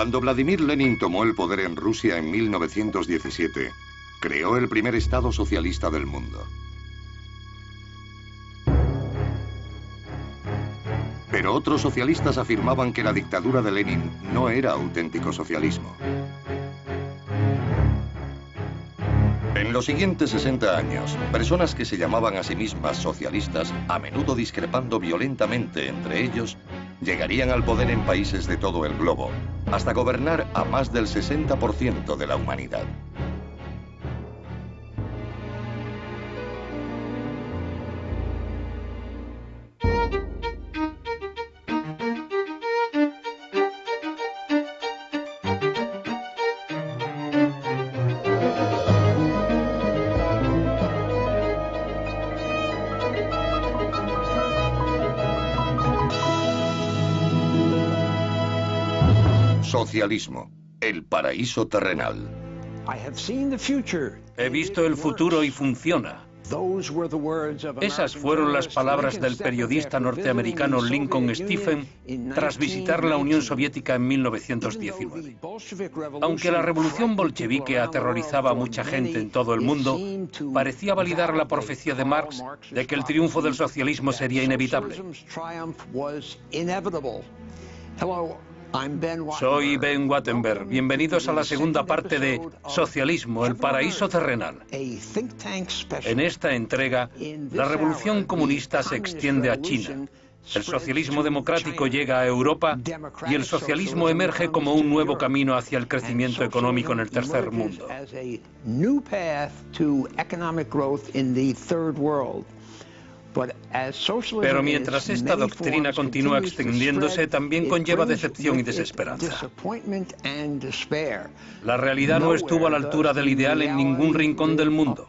Cuando Vladimir Lenin tomó el poder en Rusia en 1917, creó el primer Estado socialista del mundo. Pero otros socialistas afirmaban que la dictadura de Lenin no era auténtico socialismo. En los siguientes 60 años, personas que se llamaban a sí mismas socialistas, a menudo discrepando violentamente entre ellos, llegarían al poder en países de todo el globo, hasta gobernar a más del 60% de la humanidad. Socialismo, el paraíso terrenal. He visto el futuro y funciona. Esas fueron las palabras del periodista norteamericano Lincoln Stephen tras visitar la Unión Soviética en 1919. Aunque la revolución bolchevique aterrorizaba a mucha gente en todo el mundo, parecía validar la profecía de Marx de que el triunfo del socialismo sería inevitable. Soy Ben Wattenberg. Bienvenidos a la segunda parte de Socialismo, el paraíso terrenal. En esta entrega, la revolución comunista se extiende a China. El socialismo democrático llega a Europa y el socialismo emerge como un nuevo camino hacia el crecimiento económico en el tercer mundo. Pero mientras esta doctrina continúa extendiéndose, también conlleva decepción y desesperanza. La realidad no estuvo a la altura del ideal en ningún rincón del mundo.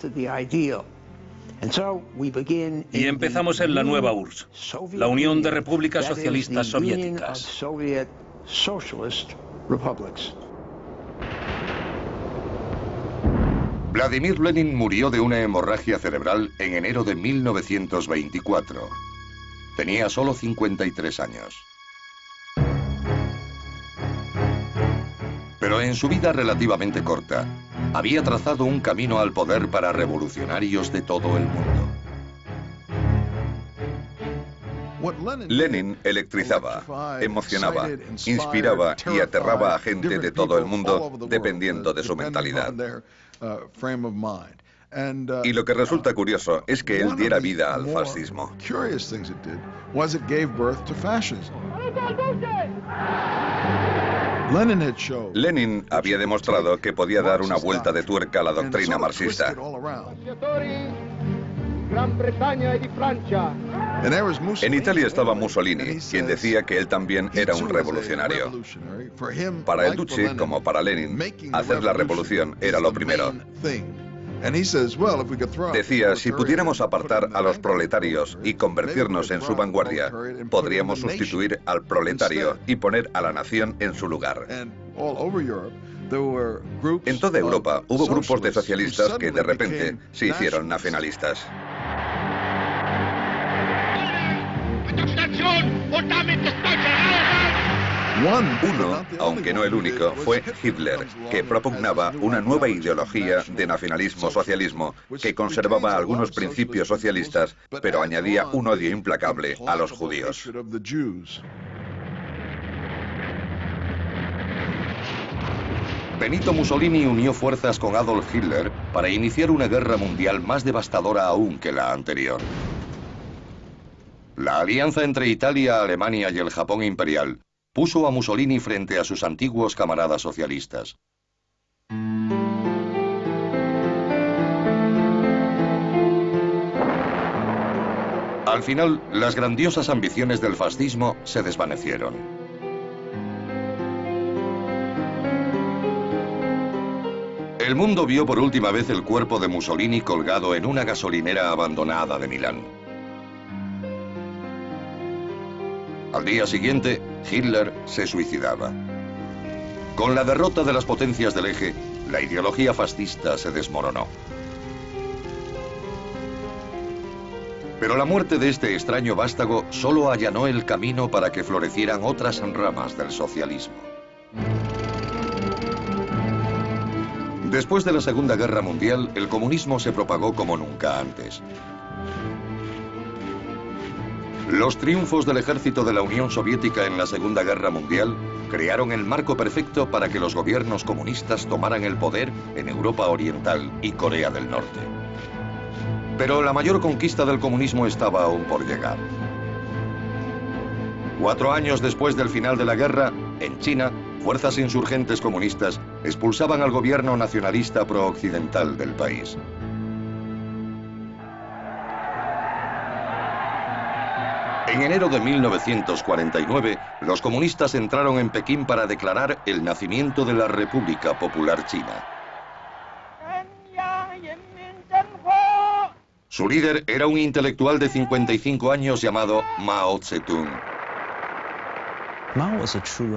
Y empezamos en la nueva URSS, la Unión de Repúblicas Socialistas Soviéticas. Vladimir Lenin murió de una hemorragia cerebral en enero de 1924. Tenía solo 53 años. Pero en su vida relativamente corta, había trazado un camino al poder para revolucionarios de todo el mundo. Lenin electrizaba, emocionaba, inspiraba y aterraba a gente de todo el mundo dependiendo de su mentalidad. Y lo que resulta curioso es que él diera vida al fascismo. Lenin había demostrado que podía dar una vuelta de tuerca a la doctrina marxista. En Italia estaba Mussolini, quien decía que él también era un revolucionario. Para el Duce, como para Lenin, hacer la revolución era lo primero. Decía, si pudiéramos apartar a los proletarios y convertirnos en su vanguardia, podríamos sustituir al proletario y poner a la nación en su lugar. En toda Europa hubo grupos de socialistas que de repente se hicieron nacionalistas. Uno, aunque no el único, fue Hitler, que propugnaba una nueva ideología de nacionalismo-socialismo que conservaba algunos principios socialistas, pero añadía un odio implacable a los judíos. Benito Mussolini unió fuerzas con Adolf Hitler para iniciar una guerra mundial más devastadora aún que la anterior. La alianza entre Italia, Alemania y el Japón imperial puso a Mussolini frente a sus antiguos camaradas socialistas. Al final, las grandiosas ambiciones del fascismo se desvanecieron. El mundo vio por última vez el cuerpo de Mussolini colgado en una gasolinera abandonada de Milán. Al día siguiente, Hitler se suicidaba. Con la derrota de las potencias del eje, la ideología fascista se desmoronó. Pero la muerte de este extraño vástago solo allanó el camino para que florecieran otras ramas del socialismo. Después de la Segunda Guerra Mundial, el comunismo se propagó como nunca antes. Los triunfos del ejército de la Unión Soviética en la Segunda Guerra Mundial crearon el marco perfecto para que los gobiernos comunistas tomaran el poder en Europa Oriental y Corea del Norte. Pero la mayor conquista del comunismo estaba aún por llegar. Cuatro años después del final de la guerra, en China, fuerzas insurgentes comunistas expulsaban al gobierno nacionalista pro-occidental del país. En enero de 1949, los comunistas entraron en Pekín para declarar el nacimiento de la República Popular China. Su líder era un intelectual de 55 años llamado Mao Zedong.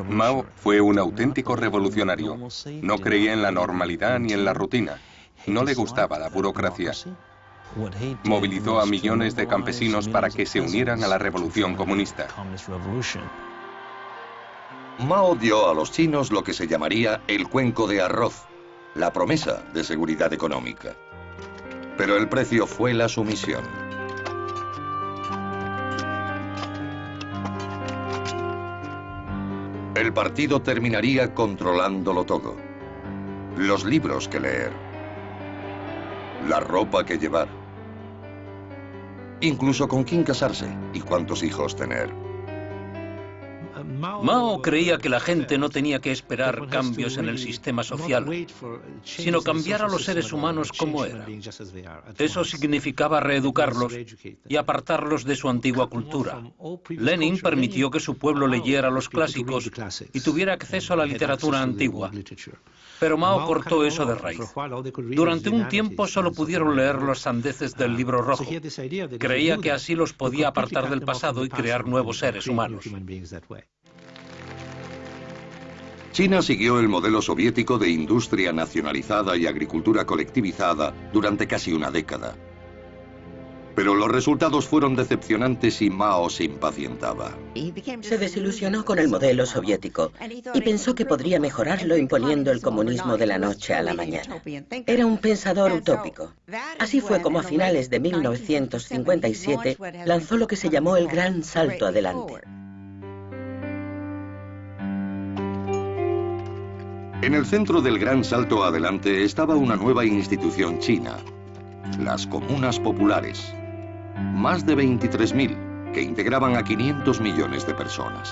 Mao fue un auténtico revolucionario. No creía en la normalidad ni en la rutina. No le gustaba la burocracia. Movilizó a millones de campesinos para que se unieran a la revolución comunista. Mao dio a los chinos lo que se llamaría el cuenco de arroz, la promesa de seguridad económica. Pero el precio fue la sumisión. El partido terminaría controlándolo todo. Los libros que leer. La ropa que llevar incluso con quién casarse y cuántos hijos tener. Mao creía que la gente no tenía que esperar cambios en el sistema social, sino cambiar a los seres humanos como eran. Eso significaba reeducarlos y apartarlos de su antigua cultura. Lenin permitió que su pueblo leyera los clásicos y tuviera acceso a la literatura antigua. Pero Mao cortó eso de raíz. Durante un tiempo solo pudieron leer los sandeces del libro rojo. Creía que así los podía apartar del pasado y crear nuevos seres humanos. China siguió el modelo soviético de industria nacionalizada y agricultura colectivizada durante casi una década. Pero los resultados fueron decepcionantes y Mao se impacientaba. Se desilusionó con el modelo soviético y pensó que podría mejorarlo imponiendo el comunismo de la noche a la mañana. Era un pensador utópico. Así fue como a finales de 1957 lanzó lo que se llamó el Gran Salto Adelante. En el centro del Gran Salto Adelante estaba una nueva institución china, las comunas populares más de 23.000, que integraban a 500 millones de personas.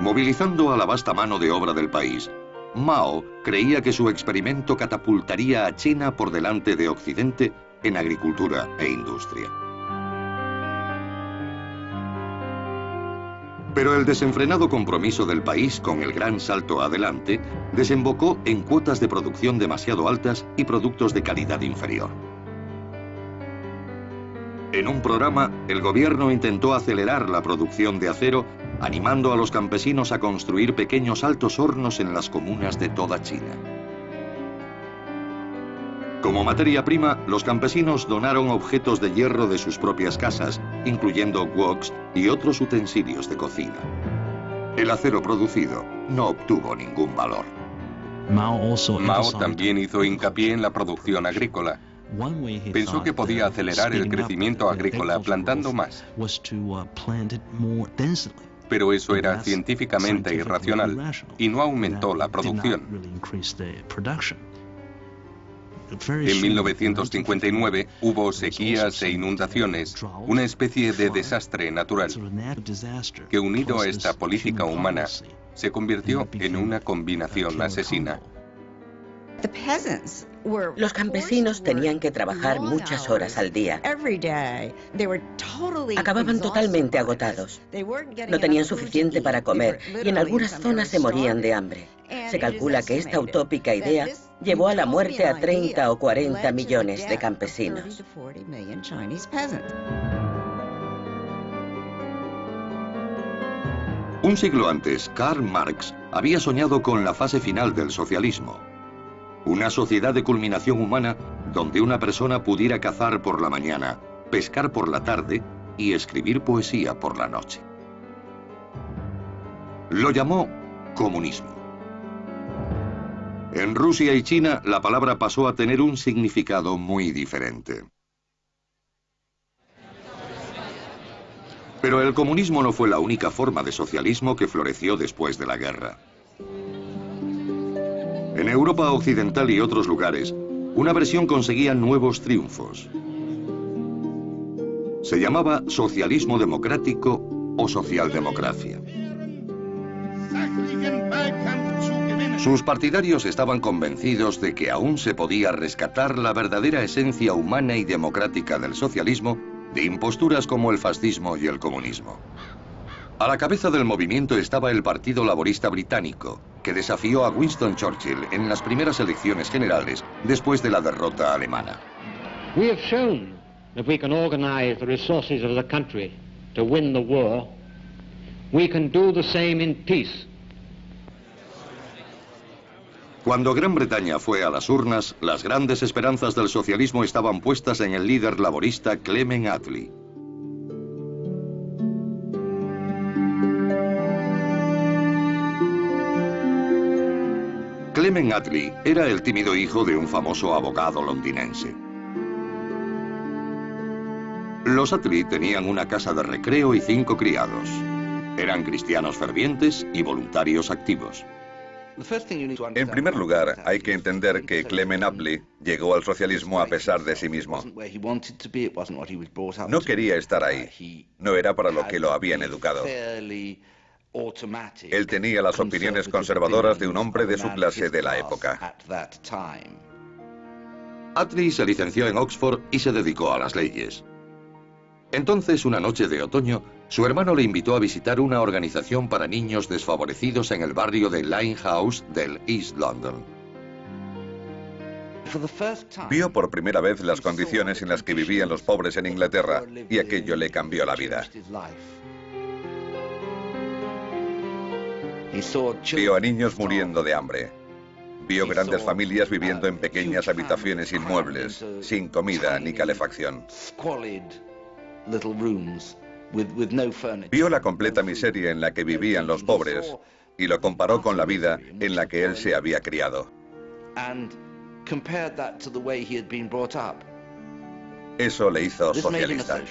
Movilizando a la vasta mano de obra del país, Mao creía que su experimento catapultaría a China por delante de Occidente en agricultura e industria. Pero el desenfrenado compromiso del país con el gran salto adelante desembocó en cuotas de producción demasiado altas y productos de calidad inferior. En un programa, el gobierno intentó acelerar la producción de acero, animando a los campesinos a construir pequeños altos hornos en las comunas de toda China. Como materia prima, los campesinos donaron objetos de hierro de sus propias casas, incluyendo woks y otros utensilios de cocina. El acero producido no obtuvo ningún valor. Mao también hizo hincapié en la producción agrícola. Pensó que podía acelerar el crecimiento agrícola plantando más. Pero eso era científicamente irracional y no aumentó la producción. En 1959 hubo sequías e inundaciones, una especie de desastre natural, que unido a esta política humana se convirtió en una combinación asesina. Los campesinos tenían que trabajar muchas horas al día. Acababan totalmente agotados. No tenían suficiente para comer y en algunas zonas se morían de hambre. Se calcula que esta utópica idea llevó a la muerte a 30 o 40 millones de campesinos. Un siglo antes, Karl Marx había soñado con la fase final del socialismo. Una sociedad de culminación humana donde una persona pudiera cazar por la mañana, pescar por la tarde y escribir poesía por la noche. Lo llamó comunismo. En Rusia y China la palabra pasó a tener un significado muy diferente. Pero el comunismo no fue la única forma de socialismo que floreció después de la guerra. En Europa Occidental y otros lugares, una versión conseguía nuevos triunfos. Se llamaba socialismo democrático o socialdemocracia. Sus partidarios estaban convencidos de que aún se podía rescatar la verdadera esencia humana y democrática del socialismo de imposturas como el fascismo y el comunismo. A la cabeza del movimiento estaba el Partido Laborista Británico, que desafió a Winston Churchill en las primeras elecciones generales después de la derrota alemana. We have shown that we can organize the resources of the country to win the war. We can do the same in peace. Cuando Gran Bretaña fue a las urnas, las grandes esperanzas del socialismo estaban puestas en el líder laborista Clement Attlee. Clement Attlee era el tímido hijo de un famoso abogado londinense. Los Attlee tenían una casa de recreo y cinco criados. Eran cristianos fervientes y voluntarios activos. En primer lugar, hay que entender que Clement Attlee llegó al socialismo a pesar de sí mismo. No quería estar ahí. No era para lo que lo habían educado. Él tenía las opiniones conservadoras de un hombre de su clase de la época. Attlee se licenció en Oxford y se dedicó a las leyes. Entonces, una noche de otoño, su hermano le invitó a visitar una organización para niños desfavorecidos en el barrio de Limehouse del East London. Vio por primera vez las condiciones en las que vivían los pobres en Inglaterra y aquello le cambió la vida. Vio a niños muriendo de hambre. Vio grandes familias viviendo en pequeñas habitaciones inmuebles, sin comida ni calefacción. Vio la completa miseria en la que vivían los pobres y lo comparó con la vida en la que él se había criado. Eso le hizo socialista.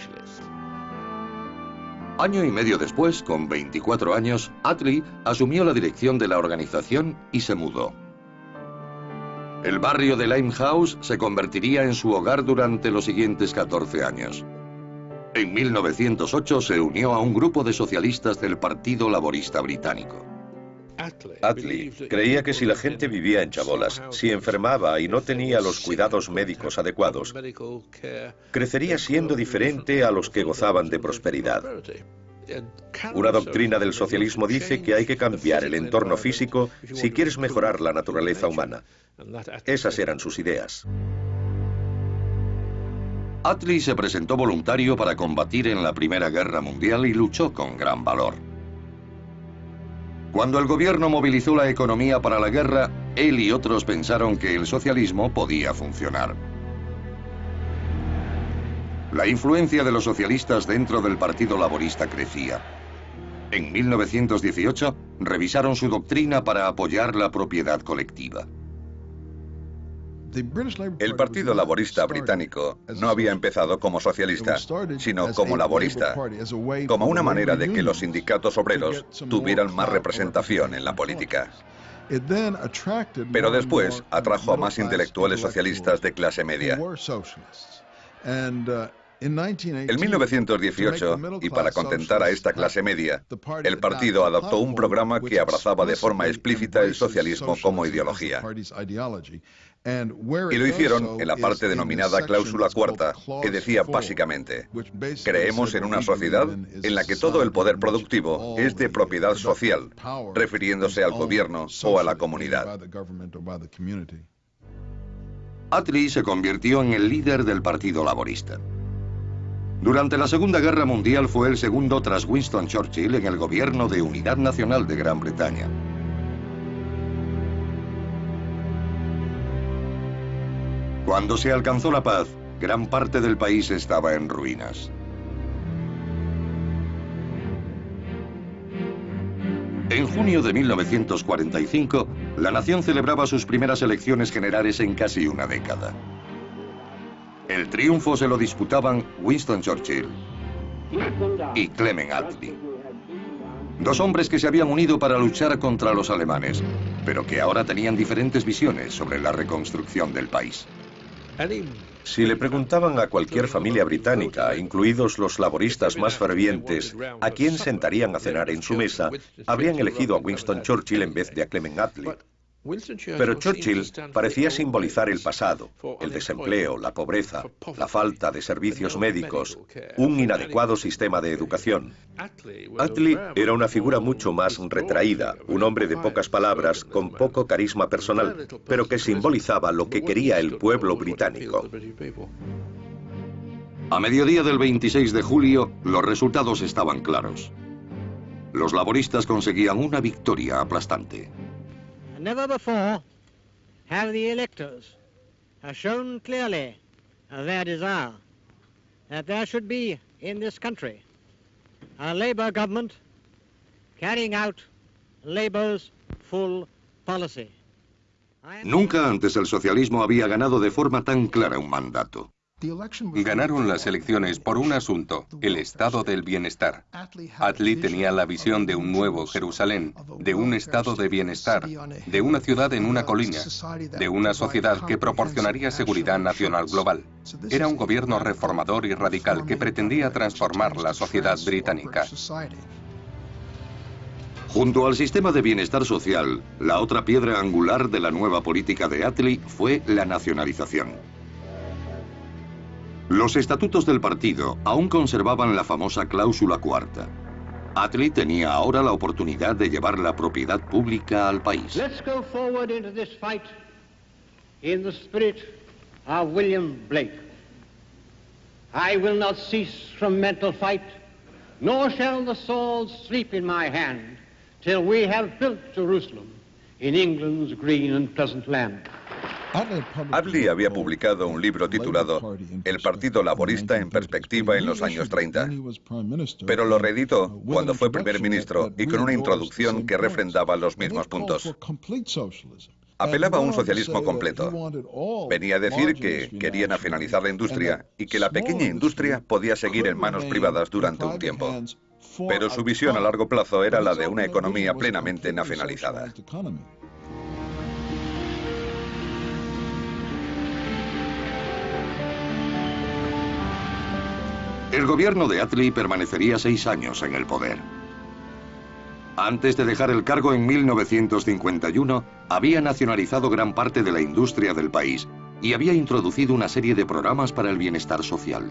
Año y medio después, con 24 años, Attlee asumió la dirección de la organización y se mudó. El barrio de Limehouse se convertiría en su hogar durante los siguientes 14 años. En 1908 se unió a un grupo de socialistas del Partido Laborista Británico. Attlee creía que si la gente vivía en chabolas, si enfermaba y no tenía los cuidados médicos adecuados, crecería siendo diferente a los que gozaban de prosperidad. Una doctrina del socialismo dice que hay que cambiar el entorno físico si quieres mejorar la naturaleza humana. Esas eran sus ideas. Attlee se presentó voluntario para combatir en la Primera Guerra Mundial y luchó con gran valor. Cuando el gobierno movilizó la economía para la guerra, él y otros pensaron que el socialismo podía funcionar. La influencia de los socialistas dentro del Partido Laborista crecía. En 1918 revisaron su doctrina para apoyar la propiedad colectiva. El Partido Laborista Británico no había empezado como socialista, sino como laborista, como una manera de que los sindicatos obreros tuvieran más representación en la política. Pero después atrajo a más intelectuales socialistas de clase media. En 1918, y para contentar a esta clase media, el partido adoptó un programa que abrazaba de forma explícita el socialismo como ideología. Y lo hicieron en la parte denominada cláusula cuarta, que decía básicamente, creemos en una sociedad en la que todo el poder productivo es de propiedad social, refiriéndose al gobierno o a la comunidad. Attlee se convirtió en el líder del Partido Laborista. Durante la Segunda Guerra Mundial fue el segundo tras Winston Churchill en el gobierno de unidad nacional de Gran Bretaña. Cuando se alcanzó la paz, gran parte del país estaba en ruinas. En junio de 1945, la nación celebraba sus primeras elecciones generales en casi una década. El triunfo se lo disputaban Winston Churchill y Clement Attlee. Dos hombres que se habían unido para luchar contra los alemanes, pero que ahora tenían diferentes visiones sobre la reconstrucción del país. Si le preguntaban a cualquier familia británica, incluidos los laboristas más fervientes, a quién sentarían a cenar en su mesa, habrían elegido a Winston Churchill en vez de a Clement Attlee. Pero Churchill parecía simbolizar el pasado, el desempleo, la pobreza, la falta de servicios médicos, un inadecuado sistema de educación. Attlee era una figura mucho más retraída, un hombre de pocas palabras, con poco carisma personal, pero que simbolizaba lo que quería el pueblo británico. A mediodía del 26 de julio, los resultados estaban claros. Los laboristas conseguían una victoria aplastante. Never before have the electors shown clearly their desire that there should be in this country a Labour government carrying out Labour's full policy. Nunca antes el socialismo había ganado de forma tan clara un mandato. Ganaron las elecciones por un asunto, el estado del bienestar. Attlee tenía la visión de un nuevo Jerusalén, de un estado de bienestar, de una ciudad en una colina, de una sociedad que proporcionaría seguridad nacional global. Era un gobierno reformador y radical que pretendía transformar la sociedad británica. Junto al sistema de bienestar social, la otra piedra angular de la nueva política de Attlee fue la nacionalización. Los estatutos del partido aún conservaban la famosa cláusula cuarta. Attlee tenía ahora la oportunidad de llevar la propiedad pública al país. Let's go forward into this fight in the spirit of William Blake. I will not cease from mental fight, nor shall the sword sleep in my hand, till we have built Jerusalem in England's green and pleasant land. Attlee había publicado un libro titulado El Partido Laborista en Perspectiva en los años 30, pero lo reeditó cuando fue primer ministro y con una introducción que refrendaba los mismos puntos. Apelaba a un socialismo completo. Venía a decir que quería nacionalizar la industria y que la pequeña industria podía seguir en manos privadas durante un tiempo. Pero su visión a largo plazo era la de una economía plenamente nacionalizada. El gobierno de Attlee permanecería seis años en el poder. Antes de dejar el cargo en 1951, había nacionalizado gran parte de la industria del país y había introducido una serie de programas para el bienestar social.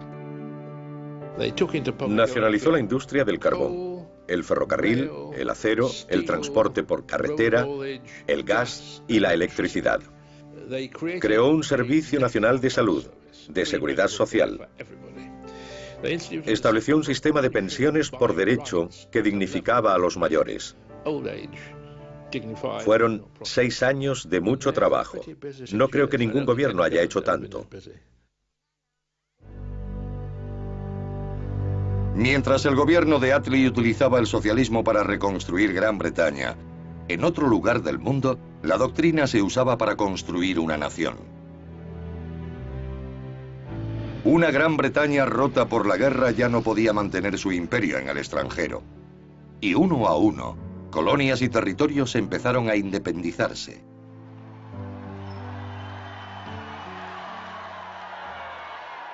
Nacionalizó la industria del carbón, el ferrocarril, el acero, el transporte por carretera, el gas y la electricidad. Creó un Servicio Nacional de Salud, de Seguridad Social, Estableció un sistema de pensiones por derecho que dignificaba a los mayores. Fueron seis años de mucho trabajo. No creo que ningún gobierno haya hecho tanto. Mientras el gobierno de Attlee utilizaba el socialismo para reconstruir Gran Bretaña, en otro lugar del mundo, la doctrina se usaba para construir una nación. Una Gran Bretaña rota por la guerra ya no podía mantener su imperio en el extranjero. Y uno a uno, colonias y territorios empezaron a independizarse.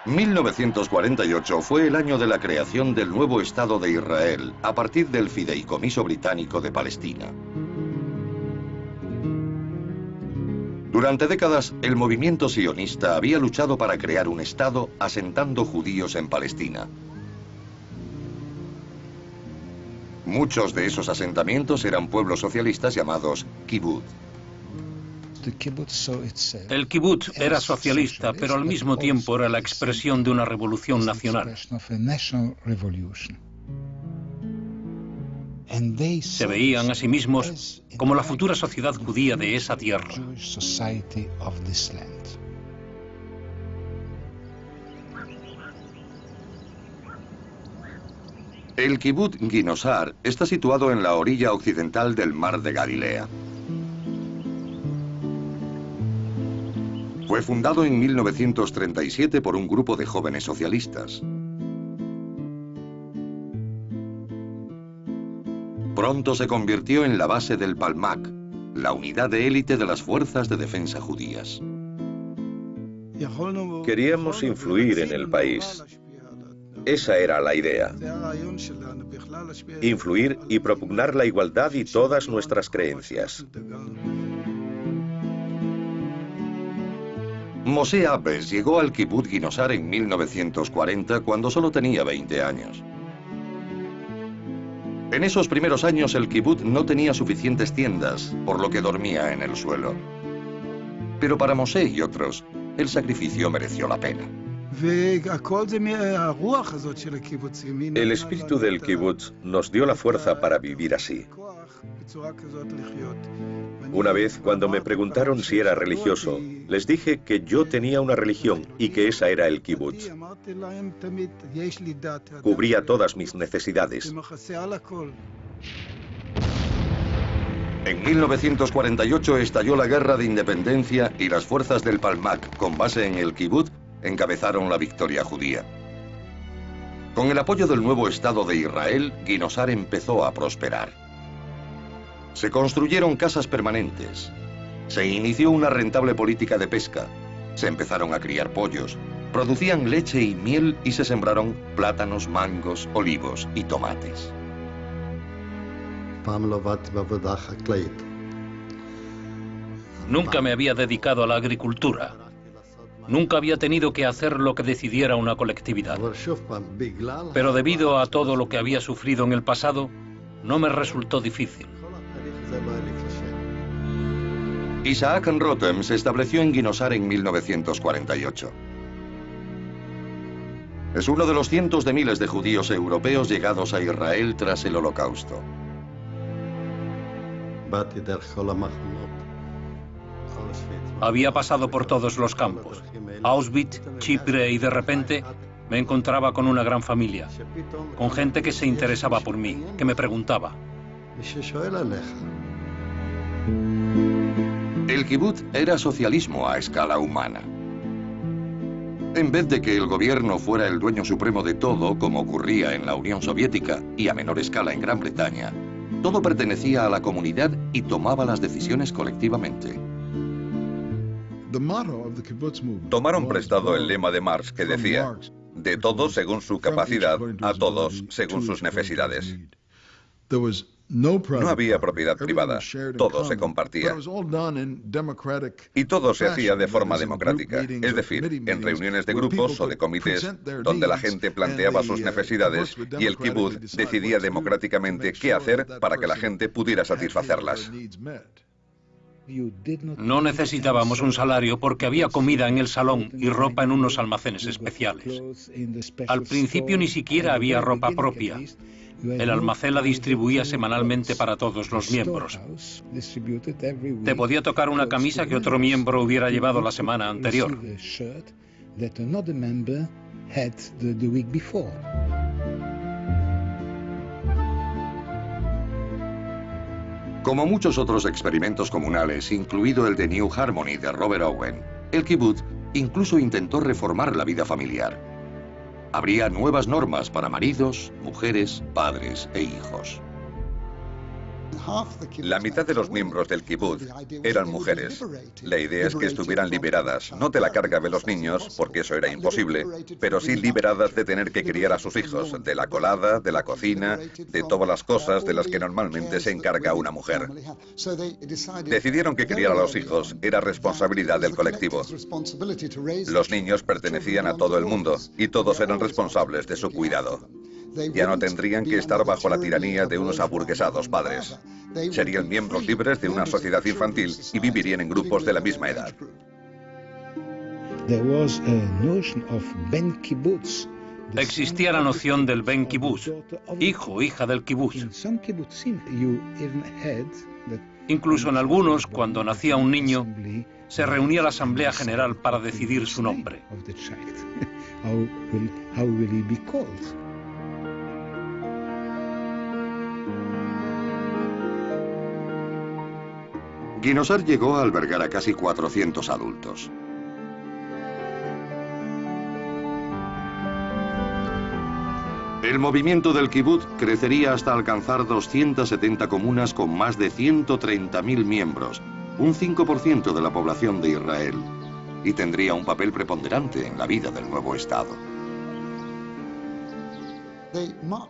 ...1948 fue el año de la creación del nuevo Estado de Israel... ...a partir del Fideicomiso Británico de Palestina. Durante décadas, el movimiento sionista había luchado para crear un Estado asentando judíos en Palestina. Muchos de esos asentamientos eran pueblos socialistas llamados kibbutz. El kibbutz era socialista, pero al mismo tiempo era la expresión de una revolución nacional. Se veían a sí mismos como la futura sociedad judía de esa tierra. El kibbutz Ginosar está situado en la orilla occidental del mar de Galilea. Fue fundado en 1937 por un grupo de jóvenes socialistas. Pronto se convirtió en la base del Palmac, la unidad de élite de las fuerzas de defensa judías. Queríamos influir en el país. Esa era la idea. Influir y propugnar la igualdad y todas nuestras creencias. Mosé Abbes llegó al kibbutz Ginosar en 1940 cuando solo tenía 20 años. En esos primeros años el kibbutz no tenía suficientes tiendas, por lo que dormía en el suelo. Pero para Mosé y otros, el sacrificio mereció la pena. El espíritu del kibbutz nos dio la fuerza para vivir así. Una vez, cuando me preguntaron si era religioso, les dije que yo tenía una religión y que esa era el kibbutz. Cubría todas mis necesidades. En 1948 estalló la guerra de independencia y las fuerzas del Palmac, con base en el kibbutz, encabezaron la victoria judía. Con el apoyo del nuevo Estado de Israel, Ginosar empezó a prosperar. Se construyeron casas permanentes. Se inició una rentable política de pesca. Se empezaron a criar pollos. Producían leche y miel y se sembraron plátanos, mangos, olivos y tomates. Nunca me había dedicado a la agricultura. Nunca había tenido que hacer lo que decidiera una colectividad. Pero debido a todo lo que había sufrido en el pasado, no me resultó difícil. Isaac Rotem se estableció en Ginosar en 1948. Es uno de los cientos de miles de judíos europeos llegados a Israel tras el Holocausto. Había pasado por todos los campos, Auschwitz, Chipre y de repente me encontraba con una gran familia, con gente que se interesaba por mí, que me preguntaba. El kibbutz era socialismo a escala humana. En vez de que el gobierno fuera el dueño supremo de todo, como ocurría en la Unión Soviética y a menor escala en Gran Bretaña, todo pertenecía a la comunidad y tomaba las decisiones colectivamente. Tomaron prestado el lema de Marx que decía, de todos según su capacidad, a todos según sus necesidades. No había propiedad privada, todo se compartía. Y todo se hacía de forma democrática, es decir, en reuniones de grupos o de comités donde la gente planteaba sus necesidades y el kibbutz decidía democráticamente qué hacer para que la gente pudiera satisfacerlas. No necesitábamos un salario porque había comida en el salón y ropa en unos almacenes especiales. Al principio ni siquiera había ropa propia. El almacén la distribuía semanalmente para todos los miembros. Te podía tocar una camisa que otro miembro hubiera llevado la semana anterior. Como muchos otros experimentos comunales, incluido el de New Harmony de Robert Owen, el kibbutz incluso intentó reformar la vida familiar. Habría nuevas normas para maridos, mujeres, padres e hijos. La mitad de los miembros del kibbutz eran mujeres. La idea es que estuvieran liberadas, no de la carga de los niños, porque eso era imposible, pero sí liberadas de tener que criar a sus hijos, de la colada, de la cocina, de todas las cosas de las que normalmente se encarga una mujer. Decidieron que criar a los hijos era responsabilidad del colectivo. Los niños pertenecían a todo el mundo y todos eran responsables de su cuidado. Ya no tendrían que estar bajo la tiranía de unos aburguesados padres. Serían miembros libres de una sociedad infantil y vivirían en grupos de la misma edad. Existía la noción del Ben Kibbutz, hijo o hija del kibbutz. Incluso en algunos, cuando nacía un niño, se reunía la Asamblea General para decidir su nombre. Guinosar llegó a albergar a casi 400 adultos. El movimiento del kibbutz crecería hasta alcanzar 270 comunas con más de 130.000 miembros, un 5% de la población de Israel, y tendría un papel preponderante en la vida del nuevo Estado.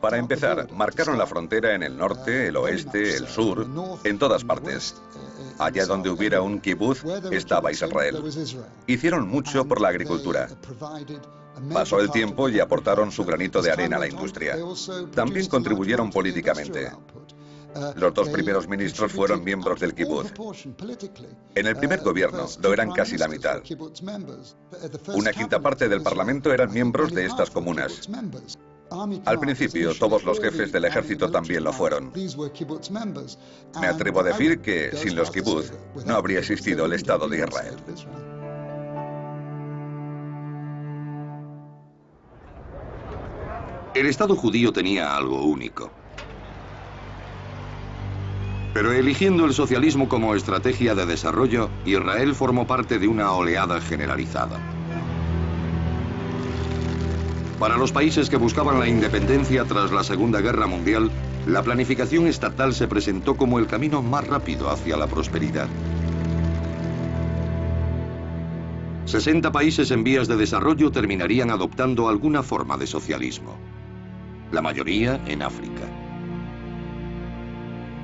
Para empezar, marcaron la frontera en el norte, el oeste, el sur, en todas partes. Allá donde hubiera un kibbutz estaba Israel. Hicieron mucho por la agricultura. Pasó el tiempo y aportaron su granito de arena a la industria. También contribuyeron políticamente. Los dos primeros ministros fueron miembros del kibbutz. En el primer gobierno lo eran casi la mitad. Una quinta parte del parlamento eran miembros de estas comunas. Al principio, todos los jefes del ejército también lo fueron. Me atrevo a decir que sin los kibbutz no habría existido el Estado de Israel. El Estado judío tenía algo único. Pero eligiendo el socialismo como estrategia de desarrollo, Israel formó parte de una oleada generalizada. Para los países que buscaban la independencia tras la Segunda Guerra Mundial, la planificación estatal se presentó como el camino más rápido hacia la prosperidad. 60 países en vías de desarrollo terminarían adoptando alguna forma de socialismo, la mayoría en África.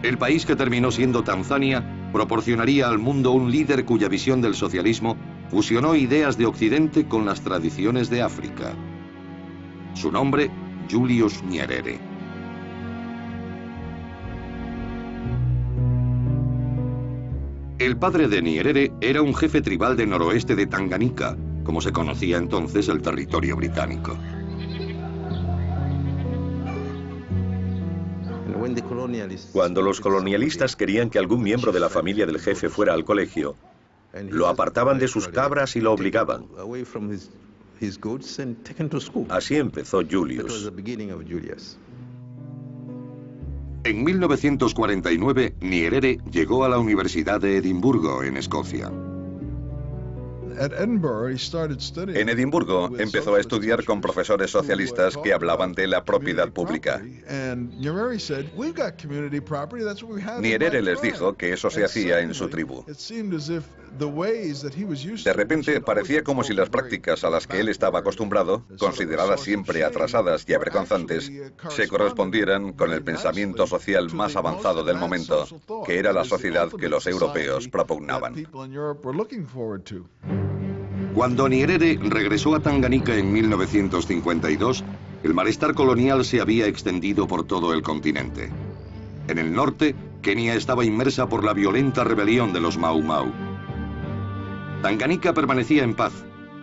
El país que terminó siendo Tanzania proporcionaría al mundo un líder cuya visión del socialismo fusionó ideas de Occidente con las tradiciones de África. Su nombre, Julius Nyerere. El padre de Nyerere era un jefe tribal de noroeste de Tanganica, como se conocía entonces el territorio británico. Cuando los colonialistas querían que algún miembro de la familia del jefe fuera al colegio, lo apartaban de sus cabras y lo obligaban. Así empezó Julius. En 1949, Nyerere llegó a la Universidad de Edimburgo, en Escocia. En Edimburgo empezó a estudiar con profesores socialistas que hablaban de la propiedad pública. Nyerere les dijo que eso se hacía en su tribu. De repente parecía como si las prácticas a las que él estaba acostumbrado, consideradas siempre atrasadas y avergonzantes, se correspondieran con el pensamiento social más avanzado del momento, que era la sociedad que los europeos propugnaban. Cuando Nyerere regresó a Tanganica en 1952, el malestar colonial se había extendido por todo el continente. En el norte, Kenia estaba inmersa por la violenta rebelión de los Mau Mau. Tanganica permanecía en paz,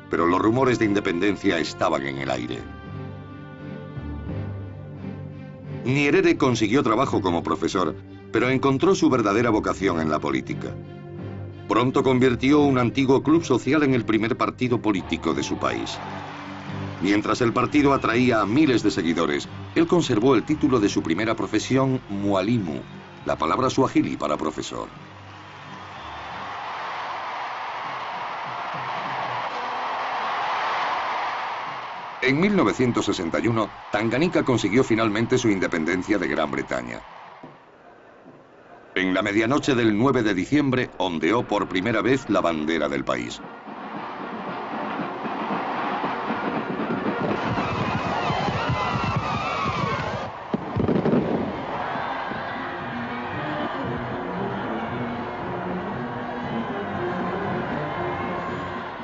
pero los rumores de independencia estaban en el aire. Nyerere consiguió trabajo como profesor, pero encontró su verdadera vocación en la política. Pronto convirtió un antiguo club social en el primer partido político de su país. Mientras el partido atraía a miles de seguidores, él conservó el título de su primera profesión, mualimu, la palabra suajili para profesor. En 1961, Tanganica consiguió finalmente su independencia de Gran Bretaña. En la medianoche del 9 de diciembre ondeó por primera vez la bandera del país.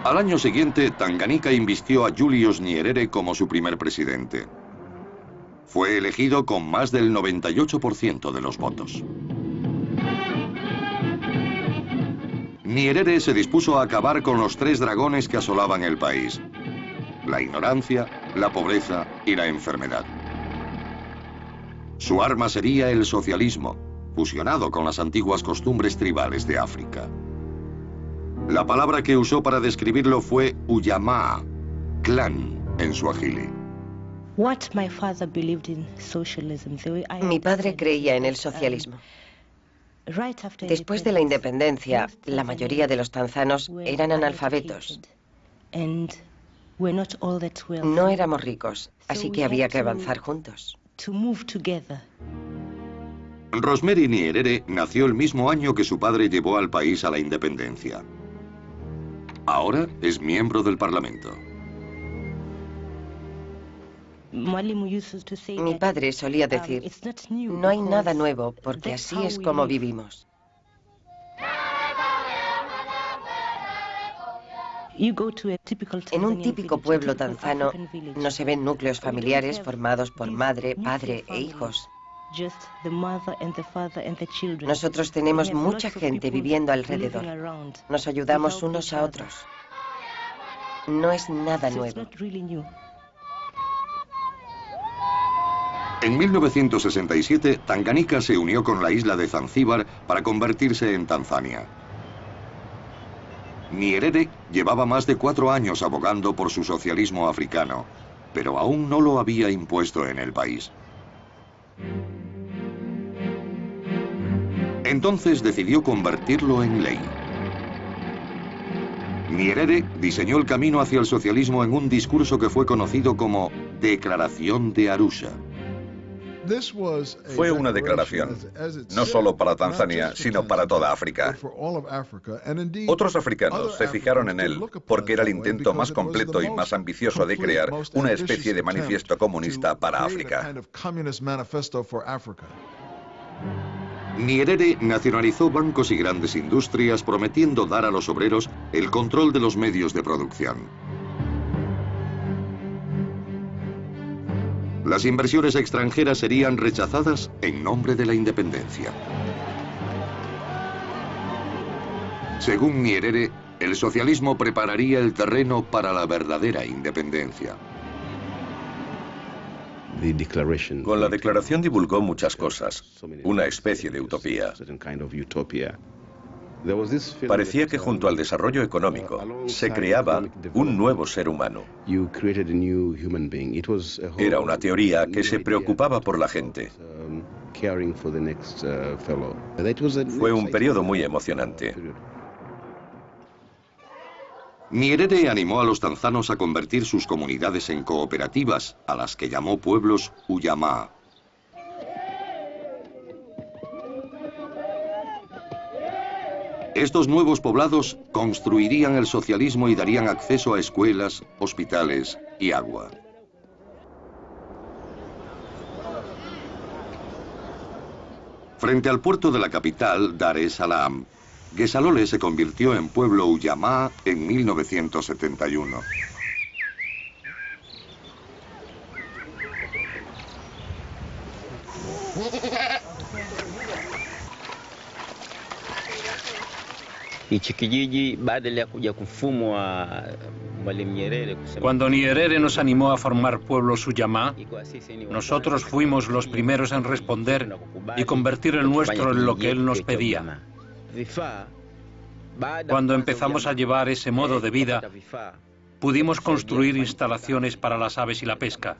Al año siguiente, Tanganica invistió a Julius Nyerere como su primer presidente. Fue elegido con más del 98% de los votos. Nyerere se dispuso a acabar con los tres dragones que asolaban el país. La ignorancia, la pobreza y la enfermedad. Su arma sería el socialismo, fusionado con las antiguas costumbres tribales de África. La palabra que usó para describirlo fue Uyamaa, clan en suajili. Mi padre creía en el socialismo. Después de la independencia, la mayoría de los tanzanos eran analfabetos. No éramos ricos, así que había que avanzar juntos. Rosemary Nyerere nació el mismo año que su padre llevó al país a la independencia. Ahora es miembro del Parlamento. Mi padre solía decir, no hay nada nuevo porque así es como vivimos. En un típico pueblo tanzano no se ven núcleos familiares formados por madre, padre e hijos. Nosotros tenemos mucha gente viviendo alrededor. Nos ayudamos unos a otros. No es nada nuevo. En 1967, Tanganica se unió con la isla de Zanzíbar para convertirse en Tanzania. Nyerere llevaba más de cuatro años abogando por su socialismo africano, pero aún no lo había impuesto en el país. Entonces decidió convertirlo en ley. Nyerere diseñó el camino hacia el socialismo en un discurso que fue conocido como Declaración de Arusha. Fue una declaración, no solo para Tanzania, sino para toda África. Otros africanos se fijaron en él porque era el intento más completo y más ambicioso de crear una especie de manifiesto comunista para África. Nyerere nacionalizó bancos y grandes industrias prometiendo dar a los obreros el control de los medios de producción. Las inversiones extranjeras serían rechazadas en nombre de la independencia. Según Nyerere, el socialismo prepararía el terreno para la verdadera independencia. Con la declaración divulgó muchas cosas, una especie de utopía. Parecía que junto al desarrollo económico se creaba un nuevo ser humano. Era una teoría que se preocupaba por la gente. Fue un periodo muy emocionante. Nyerere animó a los tanzanos a convertir sus comunidades en cooperativas, a las que llamó pueblos Uyamaa. Estos nuevos poblados construirían el socialismo y darían acceso a escuelas, hospitales y agua. Frente al puerto de la capital, Dar es Salaam, Gesalole se convirtió en pueblo Uyamá en 1971. Cuando Nyerere nos animó a formar pueblo Suyamá, nosotros fuimos los primeros en responder y convertir el nuestro en lo que él nos pedía. Cuando empezamos a llevar ese modo de vida, pudimos construir instalaciones para las aves y la pesca.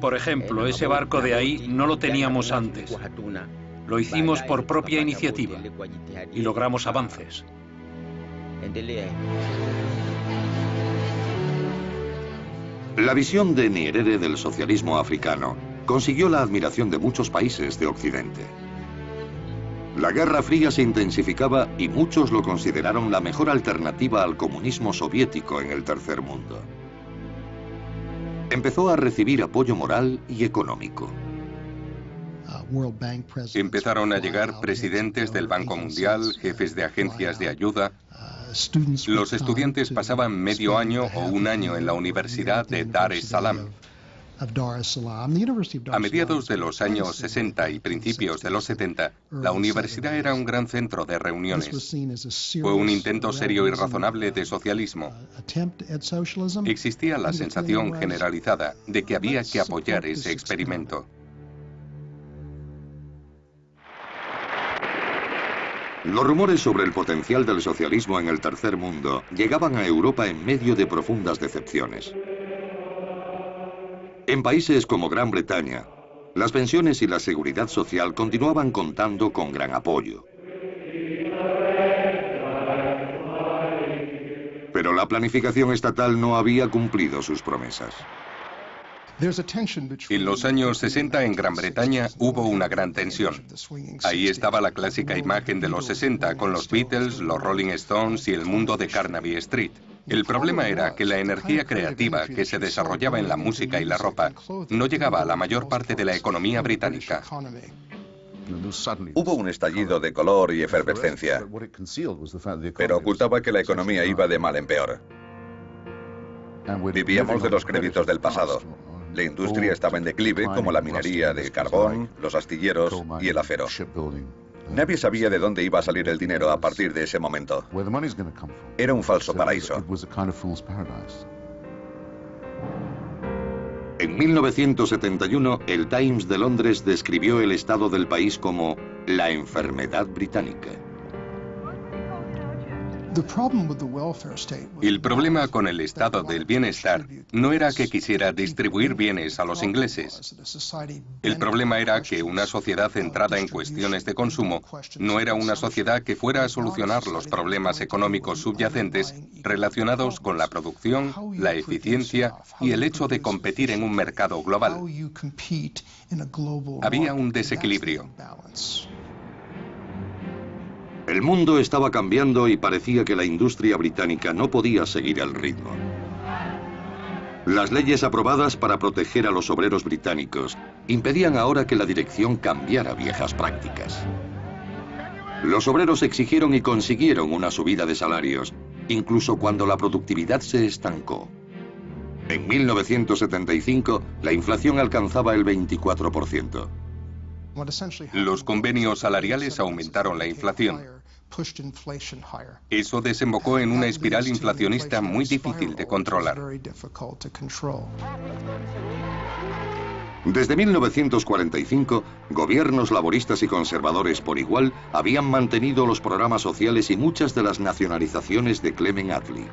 Por ejemplo, ese barco de ahí no lo teníamos antes. Lo hicimos por propia iniciativa y logramos avances. La visión de Nyerere del socialismo africano consiguió la admiración de muchos países de Occidente. La Guerra Fría se intensificaba y muchos lo consideraron la mejor alternativa al comunismo soviético en el tercer mundo. Empezó a recibir apoyo moral y económico. Empezaron a llegar presidentes del Banco Mundial, jefes de agencias de ayuda. Los estudiantes pasaban medio año o un año en la Universidad de Dar es Salaam. A mediados de los años 60 y principios de los 70, la universidad era un gran centro de reuniones. Fue un intento serio y razonable de socialismo. Existía la sensación generalizada de que había que apoyar ese experimento. Los rumores sobre el potencial del socialismo en el tercer mundo llegaban a Europa en medio de profundas decepciones. En países como Gran Bretaña, Las pensiones y la seguridad social continuaban contando con gran apoyo. Pero la planificación estatal no había cumplido sus promesas. En los años 60 en Gran Bretaña hubo una gran tensión. Ahí estaba la clásica imagen de los 60 con los Beatles, los Rolling Stones y el mundo de Carnaby Street. El problema era que la energía creativa que se desarrollaba en la música y la ropa no llegaba a la mayor parte de la economía británica. Hubo un estallido de color y efervescencia, pero ocultaba que la economía iba de mal en peor. Vivíamos de los créditos del pasado. La industria estaba en declive, como la minería de carbón, los astilleros y el acero. Nadie sabía de dónde iba a salir el dinero a partir de ese momento. Era un falso paraíso. En 1971, el Times de Londres describió el estado del país como la enfermedad británica. El problema con el estado del bienestar no era que quisiera distribuir bienes a los ingleses. El problema era que una sociedad centrada en cuestiones de consumo no era una sociedad que fuera a solucionar los problemas económicos subyacentes relacionados con la producción, la eficiencia y el hecho de competir en un mercado global. Había un desequilibrio. El mundo estaba cambiando y parecía que la industria británica no podía seguir el ritmo. Las leyes aprobadas para proteger a los obreros británicos impedían ahora que la dirección cambiara viejas prácticas. Los obreros exigieron y consiguieron una subida de salarios, incluso cuando la productividad se estancó. En 1975, la inflación alcanzaba el 24%. Los convenios salariales aumentaron la inflación. Eso desembocó en una espiral inflacionista muy difícil de controlar. Desde 1945, gobiernos laboristas y conservadores por igual habían mantenido los programas sociales y muchas de las nacionalizaciones de Clement Attlee.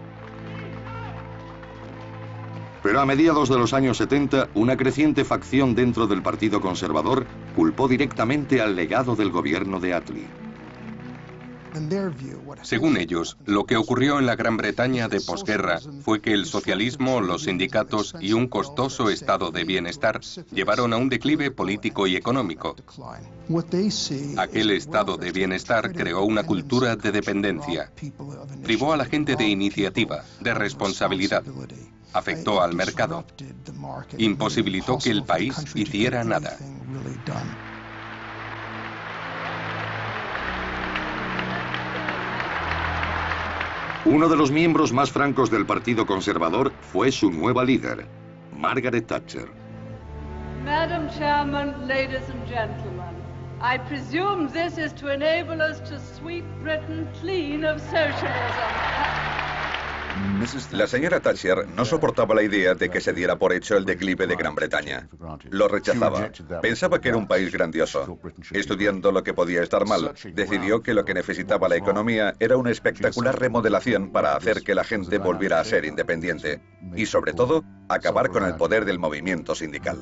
Pero a mediados de los años 70, una creciente facción dentro del Partido Conservador culpó directamente al legado del gobierno de Attlee. Según ellos, lo que ocurrió en la Gran Bretaña de posguerra fue que el socialismo, los sindicatos y un costoso estado de bienestar llevaron a un declive político y económico. Aquel estado de bienestar creó una cultura de dependencia, privó a la gente de iniciativa, de responsabilidad, afectó al mercado, imposibilitó que el país hiciera nada. Uno de los miembros más francos del Partido Conservador fue su nueva líder, Margaret Thatcher. Madam Chairman, ladies and gentlemen, I presume this is to enable us to sweep Britain clean of socialism. La señora Thatcher no soportaba la idea de que se diera por hecho el declive de Gran Bretaña. Lo rechazaba. Pensaba que era un país grandioso. Estudiando lo que podía estar mal, decidió que lo que necesitaba la economía era una espectacular remodelación para hacer que la gente volviera a ser independiente. Y sobre todo, acabar con el poder del movimiento sindical.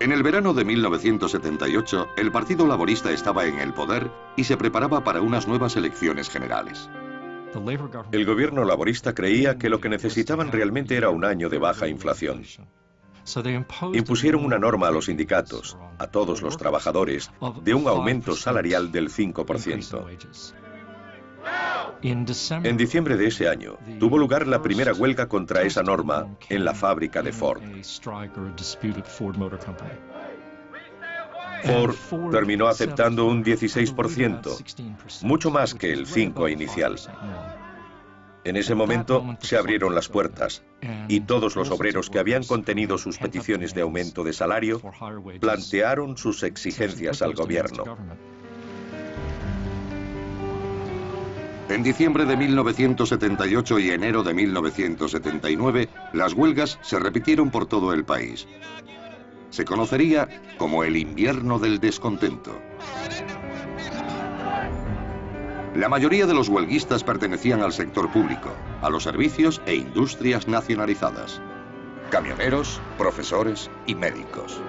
En el verano de 1978, el Partido Laborista estaba en el poder y se preparaba para unas nuevas elecciones generales. El gobierno laborista creía que lo que necesitaban realmente era un año de baja inflación. Impusieron una norma a los sindicatos, a todos los trabajadores, de un aumento salarial del 5%. En diciembre de ese año, tuvo lugar la primera huelga contra esa norma en la fábrica de Ford. Ford terminó aceptando un 16%, mucho más que el 5% inicial. En ese momento se abrieron las puertas y todos los obreros que habían contenido sus peticiones de aumento de salario plantearon sus exigencias al gobierno. En diciembre de 1978 y enero de 1979, las huelgas se repitieron por todo el país. Se conocería como el invierno del descontento. La mayoría de los huelguistas pertenecían al sector público, a los servicios e industrias nacionalizadas. Camioneros, profesores y médicos.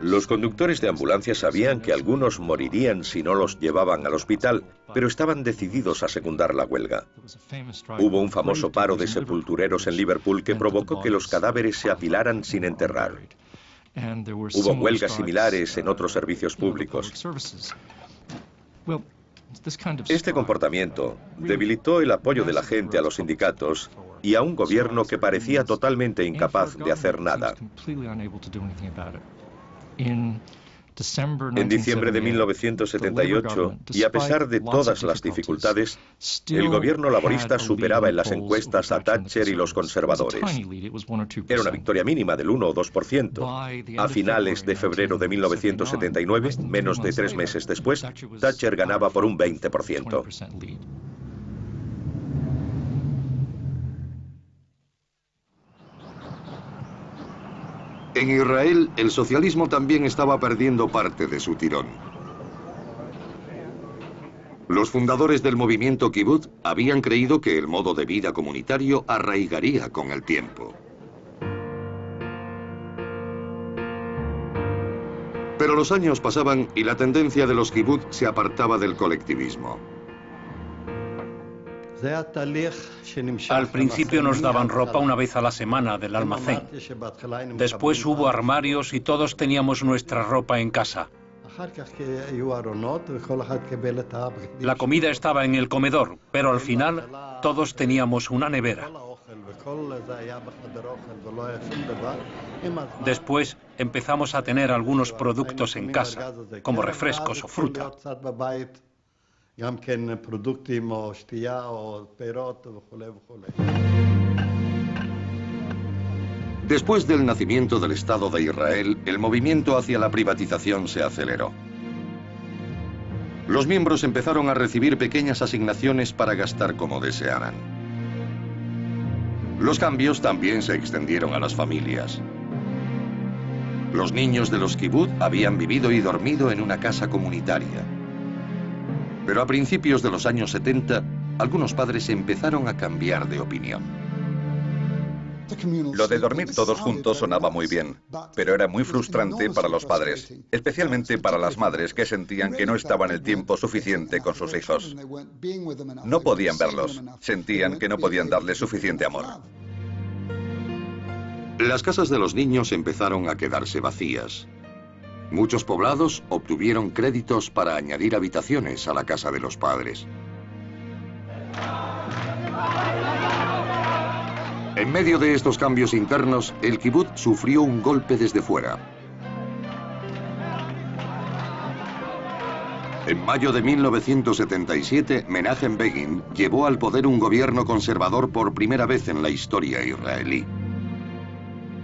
Los conductores de ambulancias sabían que algunos morirían si no los llevaban al hospital, pero estaban decididos a secundar la huelga. Hubo un famoso paro de sepultureros en Liverpool que provocó que los cadáveres se apilaran sin enterrar. Hubo huelgas similares en otros servicios públicos. Este comportamiento debilitó el apoyo de la gente a los sindicatos y a un gobierno que parecía totalmente incapaz de hacer nada. En diciembre de 1978, y a pesar de todas las dificultades, el gobierno laborista superaba en las encuestas a Thatcher y los conservadores. Era una victoria mínima del 1 o 2%. A finales de febrero de 1979, menos de tres meses después, Thatcher ganaba por un 20%. En Israel, el socialismo también estaba perdiendo parte de su tirón. Los fundadores del movimiento kibbutz habían creído que el modo de vida comunitario arraigaría con el tiempo. Pero los años pasaban y la tendencia de los kibbutz se apartaba del colectivismo. Al principio nos daban ropa una vez a la semana del almacén. Después hubo armarios y todos teníamos nuestra ropa en casa. La comida estaba en el comedor, pero al final todos teníamos una nevera. Después empezamos a tener algunos productos en casa, como refrescos o fruta. גם כן פרודוקטים או שתייה Después del nacimiento del Estado de Israel, el movimiento hacia la privatización se aceleró. Los miembros empezaron a recibir pequeñas asignaciones para gastar como desearan. Los cambios también se extendieron a las familias. Los niños de los kibbutz habían vivido y dormido en una casa comunitaria. Pero a principios de los años 70, algunos padres empezaron a cambiar de opinión. Lo de dormir todos juntos sonaba muy bien, pero era muy frustrante para los padres, especialmente para las madres que sentían que no estaban el tiempo suficiente con sus hijos. No podían verlos, sentían que no podían darles suficiente amor. Las casas de los niños empezaron a quedarse vacías Muchos poblados obtuvieron créditos para añadir habitaciones a la casa de los padres. En medio de estos cambios internos, el kibbutz sufrió un golpe desde fuera. En mayo de 1977, Menachem Begin llevó al poder un gobierno conservador por primera vez en la historia israelí.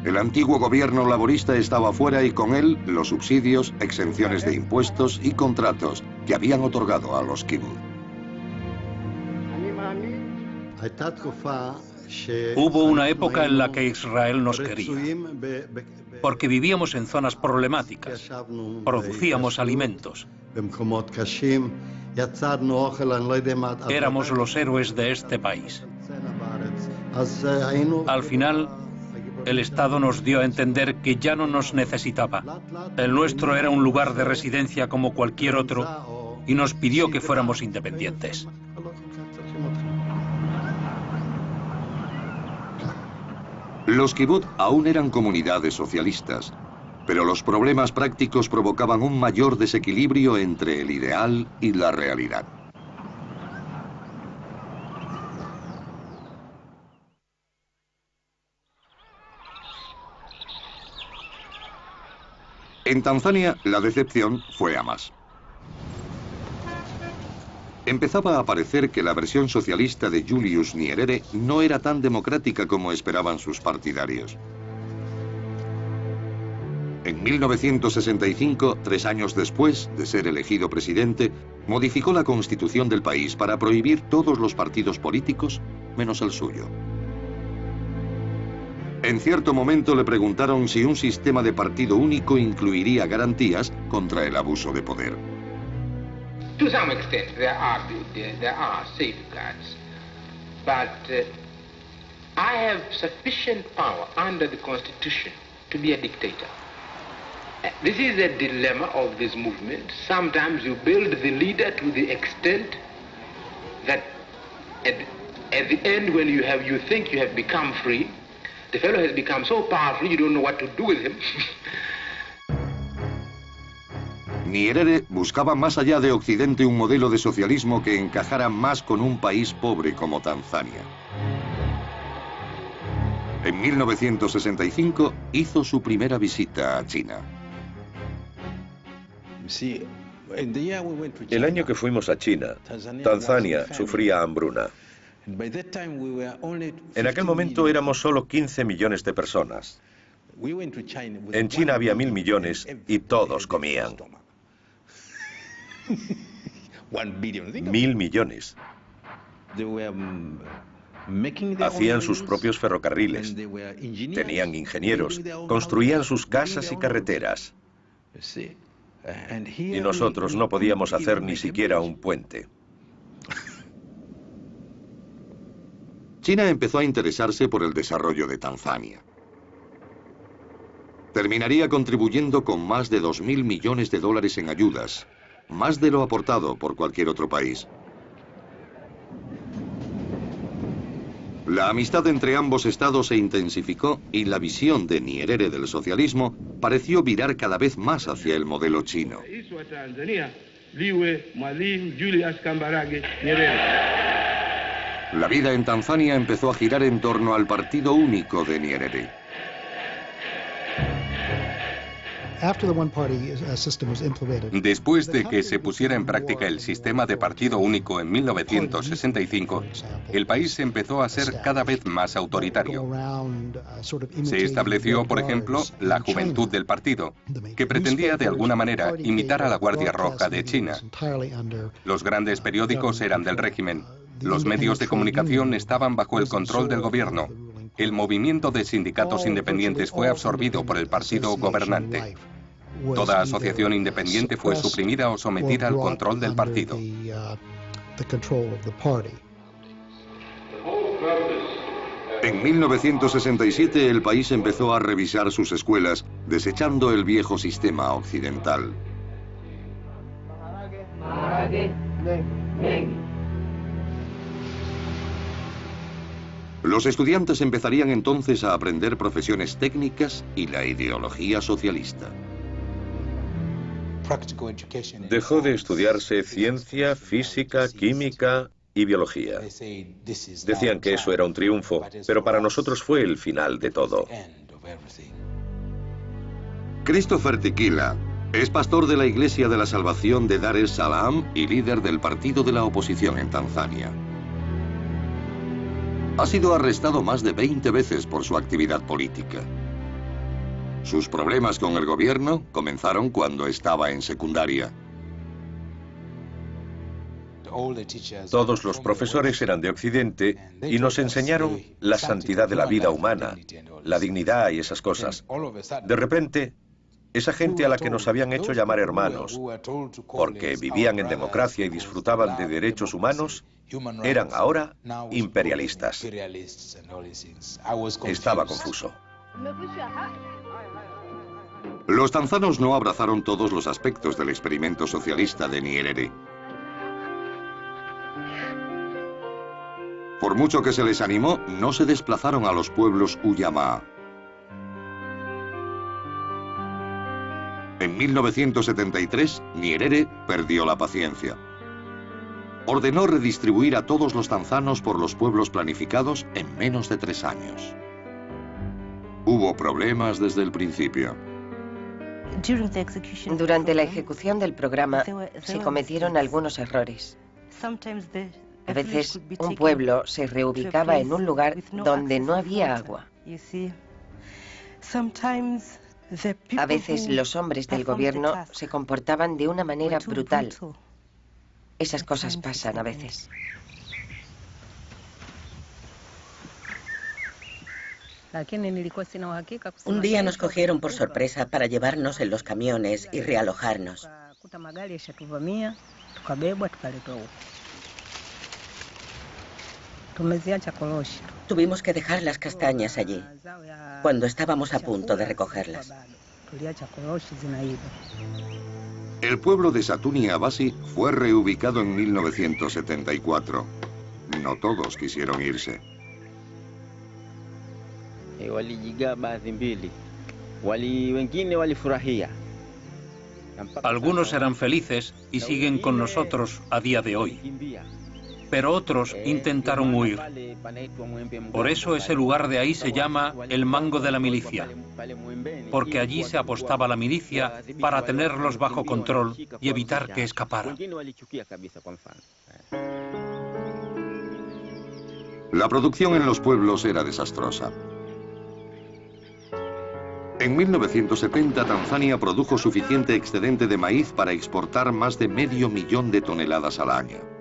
El antiguo gobierno laborista estaba fuera y con él los subsidios, exenciones de impuestos y contratos que habían otorgado a los Kim. Hubo una época en la que Israel nos quería, porque vivíamos en zonas problemáticas, producíamos alimentos. Éramos los héroes de este país. Al final, el Estado nos dio a entender que ya no nos necesitaba. El nuestro era un lugar de residencia como cualquier otro y nos pidió que fuéramos independientes. Los kibbutz aún eran comunidades socialistas, pero los problemas prácticos provocaban un mayor desequilibrio entre el ideal y la realidad. En Tanzania, la decepción fue a más. Empezaba a parecer que la versión socialista de Julius Nyerere no era tan democrática como esperaban sus partidarios. En 1965, tres años después de ser elegido presidente, modificó la constitución del país para prohibir todos los partidos políticos menos el suyo. En cierto momento le preguntaron si un sistema de partido único incluiría garantías contra el abuso de poder. To some extent there are, there are safeguards, but uh, I have sufficient power under the Constitution to be a dictator. This is a dilemma of this movement. Sometimes you build the leader to the extent that at, at the end when you have you think you have become free, the fellow has become so powerful you don't know what to do with him. Nyerere buscaba más allá de Occidente un modelo de socialismo que encajara más con un país pobre como Tanzania. En 1965 hizo su primera visita a China. El año que fuimos a China, Tanzania sufría hambruna. En aquel momento éramos solo 15 millones de personas. En China había mil millones y todos comían. Mil millones. Hacían sus propios ferrocarriles, tenían ingenieros, construían sus casas y carreteras. Y nosotros no podíamos hacer ni siquiera un puente. China empezó a interesarse por el desarrollo de Tanzania. Terminaría contribuyendo con más de 2.000 millones de dólares en ayudas, más de lo aportado por cualquier otro país. La amistad entre ambos estados se intensificó y la visión de Nyerere del socialismo pareció virar cada vez más hacia el modelo chino. La vida en Tanzania empezó a girar en torno al partido único de Nyerere. Después de que se pusiera en práctica el sistema de partido único en 1965, el país empezó a ser cada vez más autoritario. Se estableció, por ejemplo, la Juventud del Partido, que pretendía de alguna manera imitar a la Guardia Roja de China. Los grandes periódicos eran del régimen. Los medios de comunicación estaban bajo el control del gobierno. El movimiento de sindicatos independientes fue absorbido por el partido gobernante. Toda asociación independiente fue suprimida o sometida al control del partido. En 1967 el país empezó a revisar sus escuelas, desechando el viejo sistema occidental. Los estudiantes empezarían entonces a aprender profesiones técnicas y la ideología socialista. Dejó de estudiarse ciencia, física, química y biología. Decían que eso era un triunfo, pero para nosotros fue el final de todo. Christopher Tequila es pastor de la Iglesia de la Salvación de Dar es Salaam y líder del partido de la oposición en Tanzania. Ha sido arrestado más de 20 veces por su actividad política. Sus problemas con el gobierno comenzaron cuando estaba en secundaria. Todos los profesores eran de Occidente y nos enseñaron la santidad de la vida humana, la dignidad y esas cosas. De repente, esa gente a la que nos habían hecho llamar hermanos, porque vivían en democracia y disfrutaban de derechos humanos, eran ahora imperialistas. Estaba confuso. Los tanzanos no abrazaron todos los aspectos del experimento socialista de Nyerere. Por mucho que se les animó, no se desplazaron a los pueblos Uyamaa. En 1973, Nyerere perdió la paciencia. Ordenó redistribuir a todos los tanzanos por los pueblos planificados en menos de tres años. Hubo problemas desde el principio. Durante la ejecución del programa se cometieron algunos errores. A veces un pueblo se reubicaba en un lugar donde no había agua. A veces los hombres del gobierno se comportaban de una manera brutal. Esas cosas pasan a veces. Un día nos cogieron por sorpresa para llevarnos en los camiones y realojarnos. Tuvimos que dejar las castañas allí, cuando estábamos a punto de recogerlas. El pueblo de Satuni Abasi fue reubicado en 1974. No todos quisieron irse. Algunos eran felices y siguen con nosotros a día de hoy pero otros intentaron huir. Por eso ese lugar de ahí se llama el mango de la milicia, porque allí se apostaba la milicia para tenerlos bajo control y evitar que escaparan. La producción en los pueblos era desastrosa. En 1970 Tanzania produjo suficiente excedente de maíz para exportar más de medio millón de toneladas al año.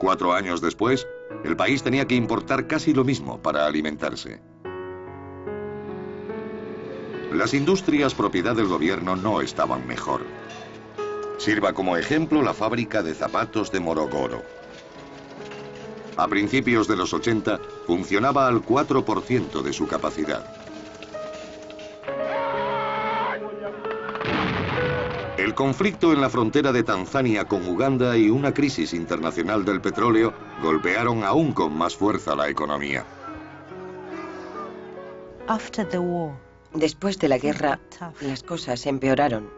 Cuatro años después, el país tenía que importar casi lo mismo para alimentarse. Las industrias propiedad del gobierno no estaban mejor. Sirva como ejemplo la fábrica de zapatos de Morogoro. A principios de los 80 funcionaba al 4% de su capacidad. Conflicto en la frontera de Tanzania con Uganda y una crisis internacional del petróleo golpearon aún con más fuerza la economía. Después de la guerra, las cosas empeoraron.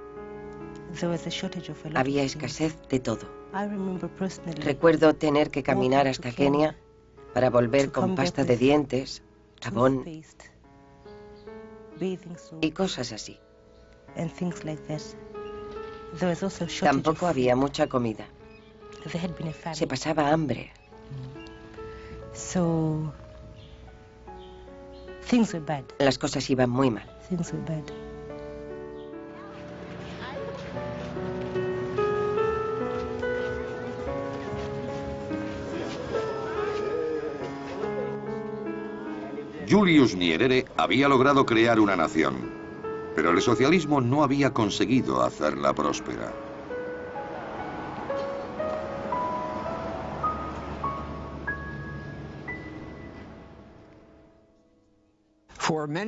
Había escasez de todo. Recuerdo tener que caminar hasta Kenia para volver con pasta de dientes, jabón y cosas así. Tampoco había mucha comida. Se pasaba hambre. Las cosas iban muy mal. Julius Nyerere había logrado crear una nación, pero el socialismo no había conseguido hacerla próspera.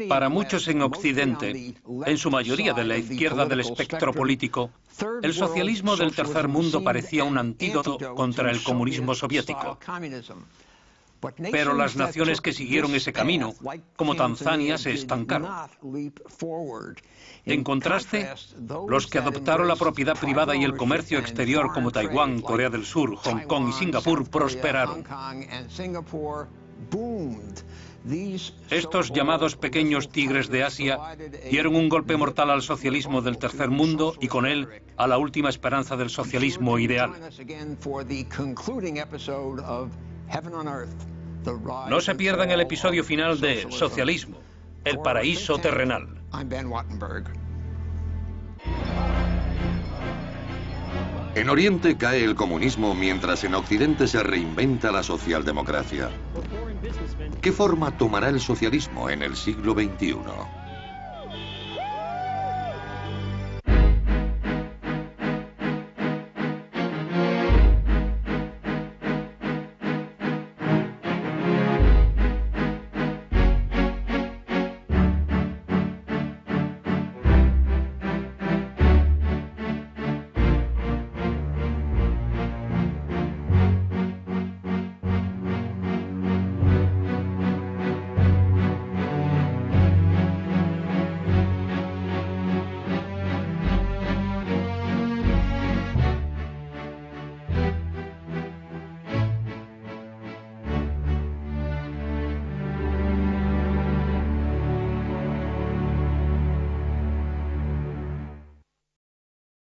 Para muchos en Occidente, en su mayoría de la izquierda del espectro político, el socialismo del tercer mundo parecía un antídoto contra el comunismo soviético. Pero las naciones que siguieron ese camino, como Tanzania, se estancaron. En contraste, los que adoptaron la propiedad privada y el comercio exterior como Taiwán, Corea del Sur, Hong Kong y Singapur prosperaron. Estos llamados pequeños tigres de Asia dieron un golpe mortal al socialismo del tercer mundo y con él a la última esperanza del socialismo ideal. No se pierdan el episodio final de Socialismo, el paraíso terrenal. En Oriente cae el comunismo mientras en Occidente se reinventa la socialdemocracia. ¿Qué forma tomará el socialismo en el siglo XXI?